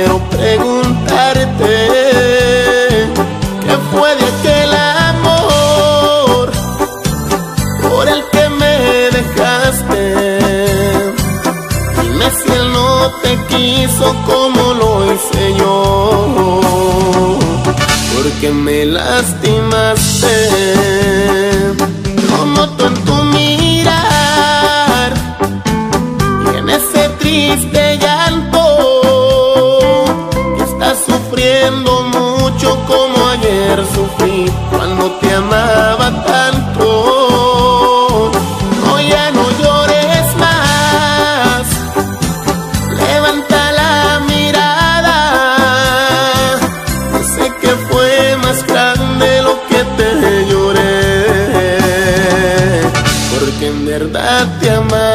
quiero preguntarte qué fue de aquel amor por el que me dejaste. Dime si él no te quiso como lo hice yo, porque me lastimaste. verdad te amar.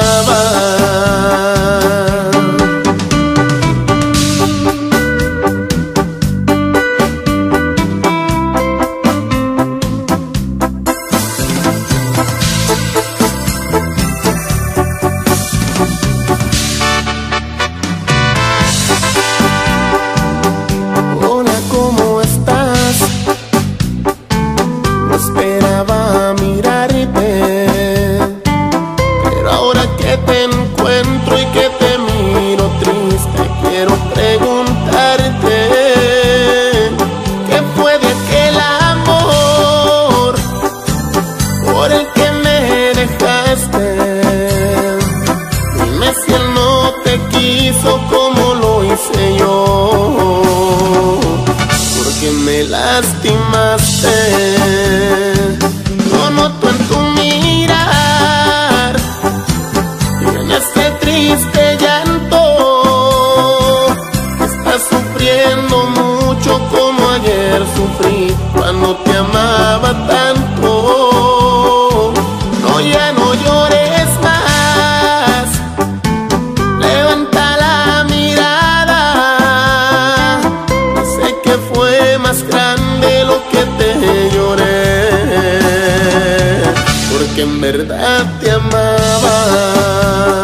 lastimaste. Eh. que en verdad te amaba.